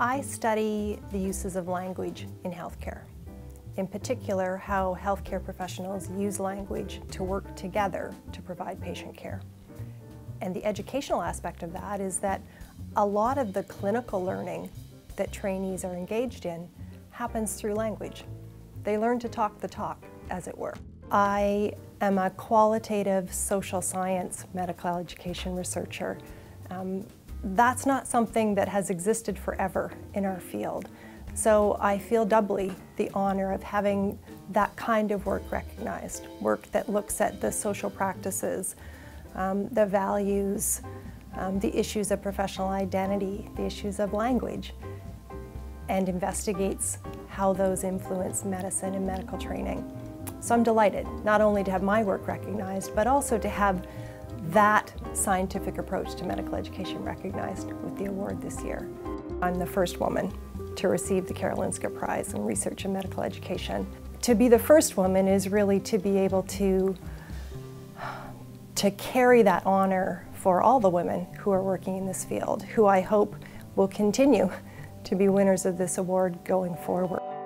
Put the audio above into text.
I study the uses of language in healthcare. In particular, how healthcare professionals use language to work together to provide patient care. And the educational aspect of that is that a lot of the clinical learning that trainees are engaged in happens through language. They learn to talk the talk, as it were. I am a qualitative social science medical education researcher. Um, that's not something that has existed forever in our field. So I feel doubly the honor of having that kind of work recognized, work that looks at the social practices, um, the values, um, the issues of professional identity, the issues of language, and investigates how those influence medicine and medical training. So I'm delighted not only to have my work recognized, but also to have that scientific approach to medical education recognized with the award this year. I'm the first woman to receive the Karolinska Prize in Research in Medical Education. To be the first woman is really to be able to, to carry that honor for all the women who are working in this field, who I hope will continue to be winners of this award going forward.